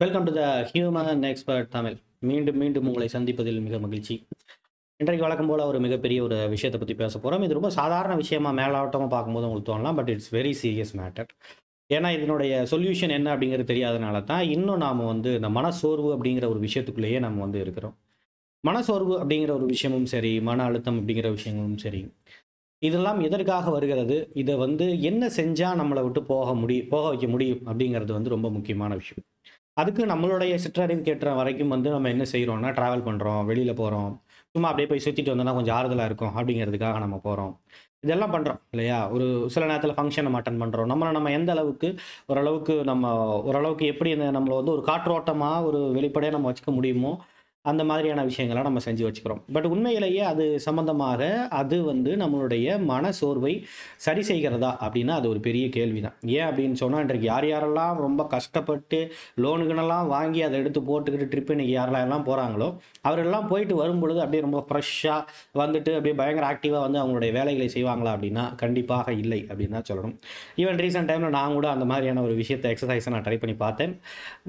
Welcome to the human expert Tamil மீண்டும் மீண்டும் உங்களை சந்திப்பதில் மிக மகிழ்ச்சி. இன்றைக்கு வழக்கம் போல் ஒரு மிகப்பெரிய ஒரு விஷயத்தை பற்றி பேச போகிறோம் இது ரொம்ப சாதாரண விஷயமா மேலாட்டமாக பார்க்கும்போது உங்களுக்கு தோணலாம் but it's very serious matter ஏன்னா இதனுடைய சொல்யூஷன் என்ன அப்படிங்கிறது தெரியாதனால தான் இன்னும் நாம் வந்து இந்த மனசோர்வு அப்படிங்கிற ஒரு விஷயத்துக்குள்ளேயே நம்ம வந்து இருக்கிறோம். மனசோர்வு அப்படிங்கிற ஒரு விஷயமும் சரி மன அழுத்தம் அப்படிங்கிற விஷயங்களும் சரி இதெல்லாம் எதற்காக வருகிறது? இதை வந்து என்ன செஞ்சால் நம்மளை விட்டு போக முடியும் போக வைக்க முடியும்? அப்படிங்கிறது வந்து ரொம்ப முக்கியமான விஷயம். அதுக்கு நம்மளுடைய சிற்றறிவு கேட்டுற வரைக்கும் வந்து நம்ம என்ன செய்கிறோம்னா ட்ராவல் பண்ணுறோம் வெளியில் போகிறோம் சும்மா அப்படியே போய் சுற்றிட்டு வந்தோம்னா கொஞ்சம் ஆறுதலாக இருக்கும் அப்படிங்கிறதுக்காக நம்ம போகிறோம் இதெல்லாம் பண்ணுறோம் இல்லையா? ஒரு சில நேரத்தில் ஃபங்க்ஷன் நம்ம அட்டன் பண்ணுறோம் நம்மளை நம்ம எந்த அளவுக்கு ஓரளவுக்கு நம்ம ஓரளவுக்கு எப்படி நம்மளை வந்து ஒரு காற்றோட்டமாக ஒரு வெளிப்படையாக நம்ம வச்சுக்க முடியுமோ அந்த மாதிரியான விஷயங்களை நம்ம செஞ்சு வச்சுக்கிறோம். பட் உண்மையிலேயே அது சம்மந்தமாக அது வந்து நம்மளுடைய மன சோர்வை சரி செய்கிறதா அப்படின்னா அது ஒரு பெரிய கேள்வி தான் ஏன் அப்படின்னு சொன்னால் இன்றைக்கு யார் யாரெல்லாம் ரொம்ப கஷ்டப்பட்டு லோனுக்குனெல்லாம் வாங்கி அதை எடுத்து போட்டுக்கிட்டு ட்ரிப் இன்னைக்கு யாரெல்லாம் எல்லாம் போகிறாங்களோ அவரெல்லாம் போயிட்டு வரும்பொழுது அப்படியே ரொம்ப ஃப்ரெஷ்ஷாக வந்துட்டு அப்படியே பயங்கர ஆக்டிவாக வந்து அவங்களுடைய வேலைகளை செய்வாங்களா அப்படின்னா கண்டிப்பாக இல்லை அப்படின்னு தான் சொல்லணும். ஈவன் ரீசெண்ட் டைமில் நான் கூட அந்த மாதிரியான ஒரு விஷயத்தை எக்ஸசைஸை நான் ட்ரை பண்ணி பார்த்தேன்.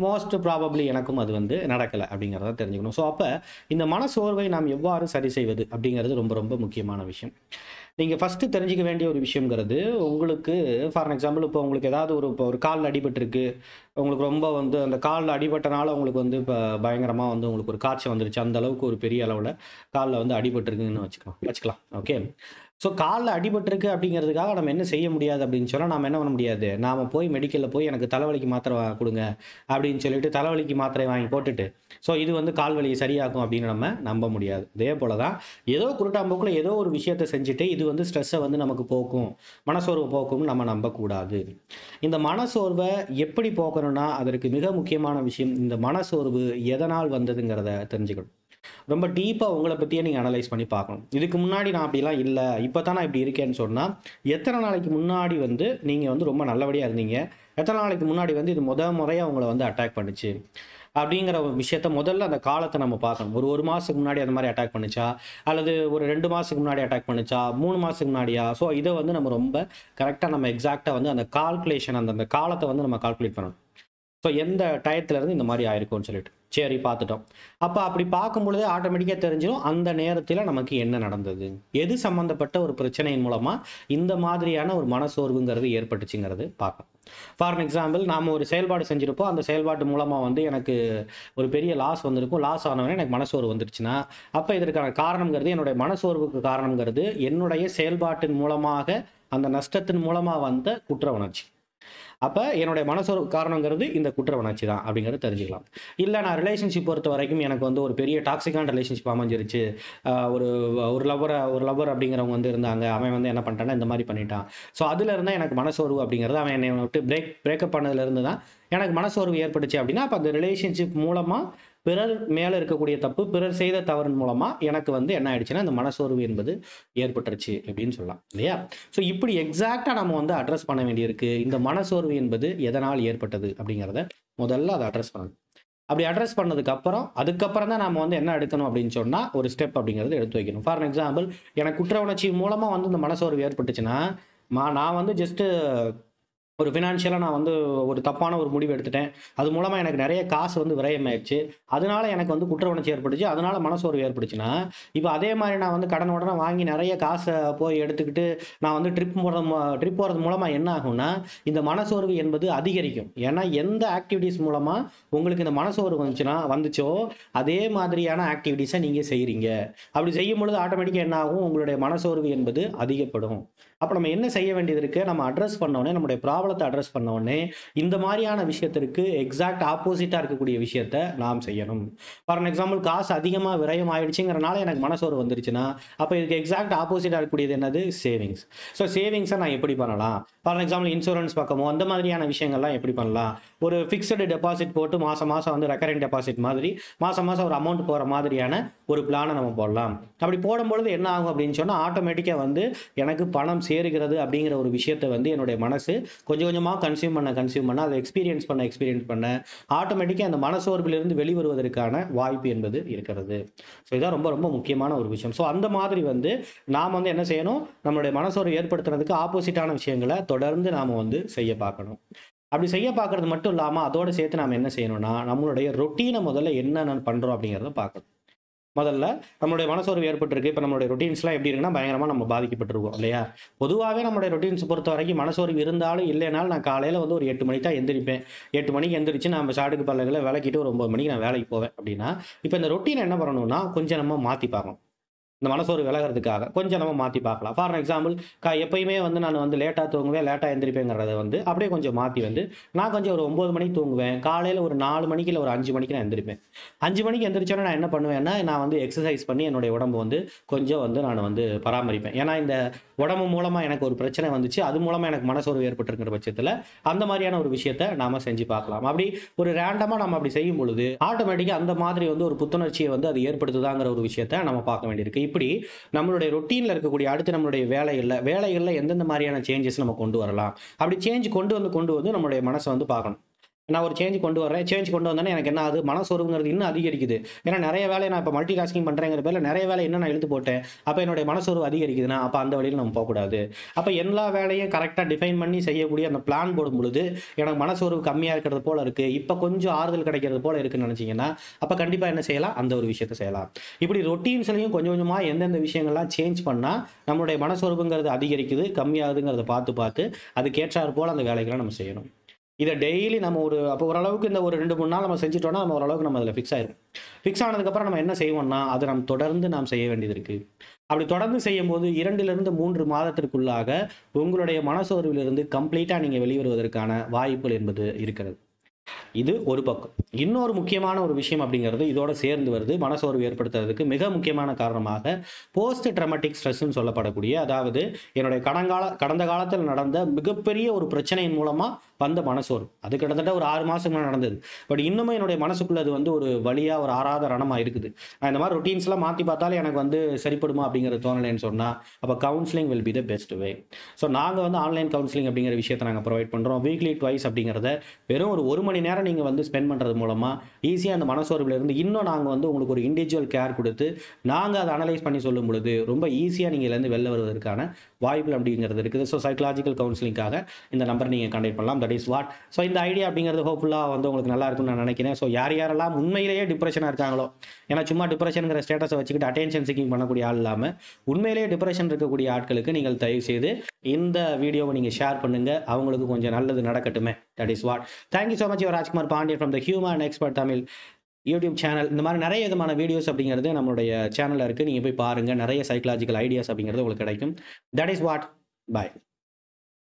மோஸ்ட் ப்ராபப்ளி எனக்கும் அது வந்து நடக்கலை அப்படிங்கிறத தெரிஞ்சுக்கணும். ஸோ அப்போ இந்த மன சோர்வை நாம் எவ்வாறு சரி செய்வது அப்படிங்கிறது ரொம்ப ரொம்ப முக்கியமான விஷயம். நீங்கள் ஃபஸ்ட்டு தெரிஞ்சிக்க வேண்டிய ஒரு விஷயங்கிறது உங்களுக்கு ஃபார் எக்ஸாம்பிள் இப்போ உங்களுக்கு ஏதாவது ஒரு இப்போ ஒரு காலில் அடிபட்டிருக்கு. உங்களுக்கு ரொம்ப வந்து அந்த காலில் அடிபட்டனால உங்களுக்கு வந்து இப்போ பயங்கரமாக வந்து உங்களுக்கு ஒரு காய்ச்சல் வந்துருச்சு. அந்த அளவுக்கு ஒரு பெரிய அளவில் காலில் வந்து அடிபட்டிருக்குன்னு வச்சுக்கலாம் வச்சுக்கலாம். ஓகே ஸோ காலில் அடிபட்டிருக்கு அப்படிங்கிறதுக்காக நம்ம என்ன செய்ய முடியாது அப்படின்னு சொன்னால் நம்ம என்ன பண்ண முடியாது? நாம் போய் மெடிக்கலில் போய் எனக்கு தலைவலிக்கு மாத்திரை கொடுங்க அப்படின்னு சொல்லிட்டு தலைவலிக்கு மாத்திரை வாங்கி போட்டுட்டு ஸோ இது வந்து கால் வலியை சரியாக்கும் அப்படின்னு நம்ம நம்ப முடியாது. இதே போல தான் ஏதோ குருட்டாம்போக்கில் ஏதோ ஒரு விஷயத்தை செஞ்சுட்டு இது வந்து ஸ்ட்ரெஸ்ஸை வந்து நமக்கு போக்கும். மனசோர்வு போக்கும்னு நம்ம நம்பக்கூடாது இந்த மனசோர்வை எப்படி போக்கணும்னா அதற்கு மிக முக்கியமான விஷயம் இந்த மனசோர்வு எதனால் வந்ததுங்கிறத தெரிஞ்சுக்கணும். ரொம்ப டீப்பாக உங்களை பற்றியே நீங்கள் அனலைஸ் பண்ணி பார்க்கணும். இதுக்கு முன்னாடி நான் அப்படிலாம் இல்லை. இப்போ தான் நான் இப்படி இருக்கேன்னு சொன்னால் எத்தனை நாளைக்கு முன்னாடி வந்து நீங்கள் வந்து ரொம்ப நல்லபடியாக இருந்தீங்க? எத்தனை நாளைக்கு முன்னாடி வந்து இது முத முறையாக உங்களை வந்து அட்டாக் பண்ணுச்சு? அப்படிங்கிற ஒரு விஷயத்த முதல்ல அந்த காலத்தை நம்ம பார்க்கணும். ஒரு ஒரு மாதத்துக்கு முன்னாடி அந்த மாதிரி அட்டாக் பண்ணுச்சா? அல்லது ஒரு ரெண்டு மாதத்துக்கு முன்னாடி அட்டாக் பண்ணுச்சா? மூணு மாதத்துக்கு முன்னாடியா? ஸோ இதை வந்து நம்ம ரொம்ப கரெக்டாக நம்ம எக்ஸாக்டாக வந்து அந்த கால்குலேஷன் அந்த அந்த காலத்தை வந்து நம்ம கால்குலேட் பண்ணணும். ஸோ எந்த டயத்துலேருந்து இந்த மாதிரி ஆயிருக்கும்னு சொல்லிட்டு. சரி பார்த்துட்டோம். அப்போ அப்படி பார்க்கும் பொழுதே ஆட்டோமேட்டிக்காக தெரிஞ்சிடும் அந்த நேரத்தில் நமக்கு என்ன நடந்தது? எது சம்மந்தப்பட்ட ஒரு பிரச்சனையின் மூலமாக இந்த மாதிரியான ஒரு மனசோர்வுங்கிறது ஏற்பட்டுச்சுங்கிறது பார்க்கணும் ஃபார் எக்ஸாம்பிள் நாம் ஒரு செயல்பாடு செஞ்சுருப்போம். அந்த செயல்பாட்டு மூலமாக வந்து எனக்கு ஒரு பெரிய லாஸ் வந்திருக்கும். லாஸ் ஆனவனே எனக்கு மனசோர்வு வந்துருச்சுன்னா அப்போ இதற்கான காரணங்கிறது என்னுடைய மனசோர்வுக்கு காரணங்கிறது என்னுடைய செயல்பாட்டின் மூலமாக அந்த நஷ்டத்தின் மூலமாக வந்த குற்ற உணர்ச்சி. அப்போ என்னுடைய மனசு காரணங்கிறது இந்த குற்ற உணர்ச்சி தான் அப்படிங்கிறத தெரிஞ்சுக்கலாம். இல்லை நான் ரிலேஷன்ஷிப் பொறுத்த வரைக்கும் எனக்கு வந்து ஒரு பெரிய டாக்ஸிக்கான ரிலேஷன்ஷிப் அமைஞ்சிருச்சு. ஒரு ஒரு லவ்வரை ஒரு லவ்வர் அப்படிங்கிறவங்க வந்து இருந்தாங்க. அவன் வந்து என்ன பண்ணிட்டான்னா இந்த மாதிரி பண்ணிட்டான். ஸோ அதுல இருந்தால் எனக்கு மனசோர்வு அப்படிங்கிறது அவன் என்னை விட்டு பிரேக் பிரேக்கப் பண்ணதுலேருந்து தான் எனக்கு மனசோர்வு ஏற்பட்டுச்சு அப்படின்னா அப்போ அந்த ரிலேஷன்ஷிப் மூலமாக பிறர் மேலே இருக்கக்கூடிய தப்பு பிறர் செய்த தவறின் மூலமாக எனக்கு வந்து என்ன ஆயிடுச்சுன்னா இந்த மனசோர்வு என்பது ஏற்பட்டுருச்சு அப்படின்னு சொல்லலாம் இல்லையா? ஸோ இப்படி எக்ஸாக்டாக நம்ம வந்து அட்ரஸ் பண்ண வேண்டியிருக்கு. இந்த மனசோர்வு என்பது எதனால் ஏற்பட்டது அப்படிங்கிறத முதல்ல அதை அட்ரஸ் பண்ணணும். அப்படி அட்ரஸ் பண்ணதுக்கப்புறம் அதுக்கப்புறம் தான் நம்ம வந்து என்ன எடுக்கணும் அப்படின்னு சொன்னால் ஒரு ஸ்டெப் அப்படிங்கிறது எடுத்து வைக்கணும். ஃபார் எக்ஸாம்பிள் எனக்கு குற்ற உணர்ச்சி மூலமாக வந்து இந்த மனசோர்வு ஏற்பட்டுச்சுன்னா மா நான் வந்து ஜஸ்ட்டு ஒரு ஃபினான்ஷியலாக நான் வந்து ஒரு தப்பான ஒரு முடிவு எடுத்துட்டேன். அது மூலமாக எனக்கு நிறைய காசு வந்து விரயமாயிடுச்சு. அதனால எனக்கு வந்து குற்ற உணர்ச்சி ஏற்பட்டுச்சு. அதனால மனசோர்வு ஏற்பட்டுச்சுன்னா இப்போ அதே மாதிரி நான் வந்து கடன் உடனே வாங்கி நிறைய காசை போய் எடுத்துக்கிட்டு நான் வந்து ட்ரிப் போகிறது ட்ரிப் போகிறது மூலமாக என்ன ஆகும்னா இந்த மனசோர்வு என்பது அதிகரிக்கும். ஏன்னா எந்த ஆக்டிவிட்டீஸ் மூலமாக உங்களுக்கு இந்த மனசோர்வு வந்துச்சுன்னா வந்துச்சோ அதே மாதிரியான ஆக்டிவிட்டீஸை நீங்கள் செய்கிறீங்க அப்படி செய்யும் பொழுது ஆட்டோமேட்டிக்காக என்ன ஆகும்? உங்களுடைய மனசோர்வு என்பது அதிகப்படும். அப்போ நம்ம என்ன செய்ய வேண்டியது இருக்கு? நம்ம அட்ரஸ் பண்ணோடனே நம்முடைய ப்ராப்ளத்தை அட்ரஸ் பண்ணோடனே இந்த மாதிரியான விஷயத்திற்கு எக்ஸாக்ட் ஆப்போசிட்டாக இருக்கக்கூடிய விஷயத்த நாம் செய்யணும். ஃபார் எக்ஸாம்பிள் காசு அதிகமாக விரயம் ஆயிடுச்சுங்கிறனால எனக்கு மனசோறு வந்துருச்சுன்னா அப்போ இதுக்கு எக்ஸாக்ட் ஆப்போசிட்டாக இருக்கக்கூடியது என்னது? சேவிங்ஸ் ஸோ சேவிங்ஸை நான் எப்படி பண்ணலாம்? ஃபார் எக்ஸாம்பிள் இன்சூரன்ஸ் பக்கமோ அந்த மாதிரியான விஷயங்கள்லாம் எப்படி பண்ணலாம்? ஒரு ஃபிக்ஸடு டெபாசிட் போட்டு மாதம் மாதம் வந்து ரெக்கரிங் டெபாசிட் மாதிரி மாதம் மாதம் ஒரு அமௌண்ட் போகிற மாதிரியான ஒரு பிளானை நம்ம போடலாம். அப்படி போடும்பொழுது என்ன ஆகும் அப்படின்னு சொன்னால் ஆட்டோமேட்டிக்காக வந்து எனக்கு பணம் சேருகிறது அப்படிங்கிற ஒரு விஷயத்தை வந்து என்னுடைய மனசு கொஞ்சம் கொஞ்சமாக கன்சியூம் பண்ண கன்சியூம் பண்ண அதை எக்ஸ்பீரியன்ஸ் பண்ண எக்ஸ்பீரியன்ஸ் பண்ண ஆட்டோமேட்டிக்காக அந்த மனசோர்விலிருந்து வெளிவருவதற்கான வாய்ப்பு என்பது இருக்கிறது. ஸோ இதான் ரொம்ப ரொம்ப முக்கியமான ஒரு விஷயம். ஸோ அந்த மாதிரி வந்து நாம் வந்து என்ன செய்யணும்? நம்மளுடைய மனசோர்வு ஏற்படுத்துறதுக்கு ஆப்போசிட்டான விஷயங்களை தொடர்ந்து நாம் வந்து செய்ய பார்க்கணும். அப்படி செய்ய பார்க்கறது மட்டும் இல்லாமல் அதோடு சேர்த்து நாம் என்ன செய்யணும்னா நம்மளுடைய ரொட்டீனை முதல்ல என்னென்ன பண்ணுறோம் அப்படிங்கிறத பார்க்கணும். முதல்ல நம்மளுடைய மனசோர்வு ஏற்பட்டிருக்கு. இப்போ நம்மளுடைய ரொட்டீன்ஸ்லாம் எப்படி இருக்குன்னா பயங்கரமாக நம்ம பாதிக்கப்பட்டிருக்கோம் இல்லையா? பொதுவாகவே நம்மளுடைய ரொட்டீன்ஸ் பொறுத்த வரைக்கும் மனசோர்வு இருந்தாலும் இல்லைனாலும் நான் காலையில் வந்து ஒரு எட்டு மணிக்கு தான் எந்திரிப்பேன். எட்டு மணிக்கு எந்திரிச்சு நம்ம சாடுக்கு பல்லகளை விளக்கிட்டு ஒரு ஒம்பது மணிக்கு நான் வேலைக்கு போவேன் அப்படின்னா இப்போ இந்த ரொட்டீனை என்ன பண்ணணும்னா கொஞ்சம் நம்ம மாற்றி பார்க்கணும். இந்த மனசோறு விலகிறதுக்காக கொஞ்சம் நம்ம மாற்றி பார்க்கலாம். ஃபார் எக்ஸாம்பிள் கா எப்பயுமே வந்து நான் வந்து லேட்டாக தூங்குவேன் லேட்டாக எந்திரிப்பேங்கிறத வந்து அப்படியே கொஞ்சம் மாற்றி வந்து நான் கொஞ்சம் ஒரு ஒம்பது மணிக்கு தூங்குவேன். காலையில் ஒரு நாலு மணிக்கு இல்லை ஒரு அஞ்சு மணிக்கு நான் எந்திரிப்பேன். அஞ்சு மணிக்கு எந்திரிச்சோன்னா நான் என்ன பண்ணுவேன்னா நான் வந்து எக்ஸசைஸ் பண்ணி என்னுடைய உடம்பு வந்து கொஞ்சம் வந்து நான் வந்து பராமரிப்பேன். ஏன்னா இந்த உடம்பு மூலமாக எனக்கு ஒரு பிரச்சனை வந்துச்சு அது மூலமாக எனக்கு மனசோர்வு ஏற்பட்டிருக்கிற பட்சத்தில் அந்த மாதிரியான ஒரு விஷயத்த நாம செஞ்சு பார்க்கலாம். அப்படி ஒரு ரேண்டமாக நம்ம அப்படி செய்யும் பொழுது ஆட்டோமேட்டிக்காக அந்த மாதிரி வந்து ஒரு புத்துணர்ச்சியை வந்து அது ஏற்படுத்துதாங்கிற ஒரு விஷயத்த நம்ம பார்க்க வேண்டியிருக்கு. இப்படி நம்மளுடைய ரொட்டீனில் இருக்கக்கூடிய அடுத்து நம்மளுடைய வேலைகளில் வேலைகளில் எந்தெந்த மாதிரியான சேஞ்சஸ் நம்ம கொண்டு வரலாம்? அப்படி சேஞ்ச் கொண்டு வந்து கொண்டு வந்து நம்மளுடைய மனசை வந்து பார்க்கணும். நான் ஒரு சேஞ்ச் கொண்டு வரேன் சேஞ்ச் கொண்டு வந்தேன்னா எனக்கு என்ன அது மனசோர்வுங்கிறது இன்னும் அதிகரிக்குது. ஏன்னா நிறைய வேலையை நான் இப்போ மல்டி டாஸ்கிங் பண்ணுறேங்கிற பேரில் நிறைய வேலை இன்னும் நான் எழுத்து போட்டேன்? அப்போ என்னுடைய மனசோர்வு அதிகரிக்குதுன்னா அப்போ அந்த வழியில் நம்ம போகக்கூடாது. அப்போ எல்லா வேலையும் கரெக்டாக டிஃபைன் பண்ணி செய்யக்கூடிய அந்த பிளான் போடும் பொழுது எனக்கு மனசோர்வு கம்மியாக இருக்கிறது போல் இருக்குது இப்போ கொஞ்சம் ஆறுதல் கிடைக்கிறது போல் இருக்குன்னு நினச்சிங்கன்னா அப்போ கண்டிப்பாக என்ன செய்யலாம்? அந்த ஒரு விஷயத்தை செய்யலாம். இப்படி ரொட்டீன்ஸ்லையும் கொஞ்சம் கொஞ்சமாக எந்தெந்த விஷயங்கள்லாம் சேஞ்ச் பண்ணால் நம்மளுடைய மனசோர்வுங்கிறது அதிகரிக்குது கம்மியாகுதுங்கிறத பார்த்து பார்த்து அதுக்கேற்றாற் போல் அந்த வேலைகளை நம்ம செய்யணும். இதை டெய்லி நம்ம ஒரு அப்போ ஓரளவுக்கு இந்த ஒரு ரெண்டு மூணு நாள் நம்ம செஞ்சிட்டோம்னா நம்ம ஓரளவுக்கு நம்ம அதில் ஃபிக்ஸ் ஆயிரும். ஃபிக்ஸ் ஆனதுக்கப்புறம் நம்ம என்ன செய்வோம்னா அதை நம்ம தொடர்ந்து நாம் செய்ய வேண்டியது இருக்குது அப்படி தொடர்ந்து செய்யும் போது இரண்டிலிருந்து மூன்று மாதத்திற்குள்ளாக உங்களுடைய மனசோர்விலிருந்து கம்ப்ளீட்டாக நீங்கள் வெளிவருவதற்கான வாய்ப்புகள் என்பது இருக்கிறது. இது ஒரு பக்கம். இன்னொரு முக்கியமான ஒரு விஷயம் அப்படிங்கிறது இதோட சேர்ந்து வருது. மனசோர்வு ஏற்படுத்துறதுக்கு மிக முக்கியமான காரணமாக போஸ்ட் ட்ரமாட்டிக் ஸ்ட்ரெஸ்ன்னு சொல்லப்படக்கூடிய அதாவது என்னுடைய கடங்கால கடந்த காலத்தில் நடந்த மிகப்பெரிய ஒரு பிரச்சனையின் மூலமாக வந்த மனசோர்வு. அது கிட்டத்தட்ட ஒரு ஆறு மாதம் நடந்தது. பட் இன்னுமே என்னுடைய மனசுக்குள்ள அது வந்து ஒரு வழியாக ஒரு ஆறாத ரணமாக இருக்குது. நான் இந்த மாதிரி ரொட்டீன்ஸ்லாம் மாற்றி பார்த்தாலே எனக்கு வந்து சரிப்படுமா அப்படிங்கிற தோணலைன்னு சொன்னால் அப்போ counselling will be the best way so நாங்கள் வந்து ஆன்லைன் கவுன்சிலிங் அப்படிங்கிற விஷயத்தை நாங்கள் ப்ரொவைட் பண்ணுறோம் வீக்லி ட்வைஸ் அப்படிங்கிறத வெறும் ஒரு ஒரு மணி நேரம் நீங்கள் வந்து ஸ்பெண்ட் பண்ணுறது மூலமாக ஈஸியாக அந்த மனசோர்வில் இருந்து இன்னும் நாங்கள் வந்து உங்களுக்கு ஒரு இண்டிவிஜுவல் கேர் கொடுத்து நாங்கள் அதை அனலைஸ் பண்ணி சொல்லும் பொழுது ரொம்ப ஈஸியாக நீங்கள் இதுலேருந்து வெளில வருவதற்கான வாய்ப்புகள் அப்படிங்கிறது இருக்குது. ஸோ சைக்கலாஜிக்கல் கவுன்சிலிங்காக இந்த நம்பர் நீங்கள் கண்டெக்ட் பண்ணலாம். தட் இஸ் வாட் ஸோ இந்த ஐடியா அப்படிங்கிறது ஹோப்ஃபுல்லாக வந்து உங்களுக்கு நல்லா இருக்கும்னு நான் நினைக்கிறேன். ஸோ யார் யாரெல்லாம் உண்மையிலேயே டிப்ரெஷனாக இருக்காங்களோ ஏன்னா சும்மா டிப்ரெஷனுங்கிற ஸ்டேட்டஸை வச்சுக்கிட்டு அட்டென்ஷன் சீக்கிங் பண்ணக்கூடிய ஆள் இல்லாமல் உண்மையிலேயே டிப்ரெஷன் இருக்கக்கூடிய ஆட்களுக்கு நீங்கள் தயவு செய்து இந்த வீடியோவை நீங்கள் ஷேர் பண்ணுங்கள் அவங்களுக்கு கொஞ்சம் நல்லது நடக்கட்டுமே. That is what thank you so much your Rajkumar Pandian from the human expert Tamil YouTube channel இந்த மாதிரி நிறைய விதமான வீடியோஸ் அப்படிங்கிறது நம்மளுடைய சேனலில் இருக்குது நீங்கள் போய் பாருங்கள் நிறைய சைக்கலாஜிக்கல் ஐடியாஸ் அப்படிங்கிறது உங்களுக்கு கிடைக்கும். That is what bye